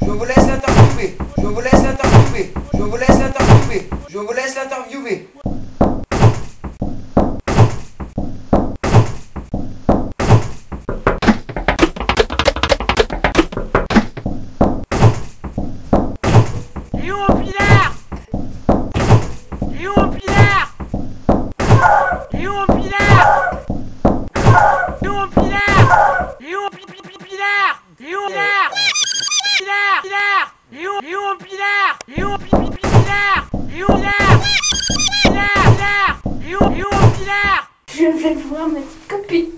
Je vous laisse l'interviewer. Je vous laisse l'interviewer. Je vous laisse l'interviewer. Je vous laisse l'interviewer. Pilar! Léon Pilar! Léon Léon Léon Pinard Léon Pinard Léon Pinard Pinard Léon Pinard Je vais voir ma petite copine.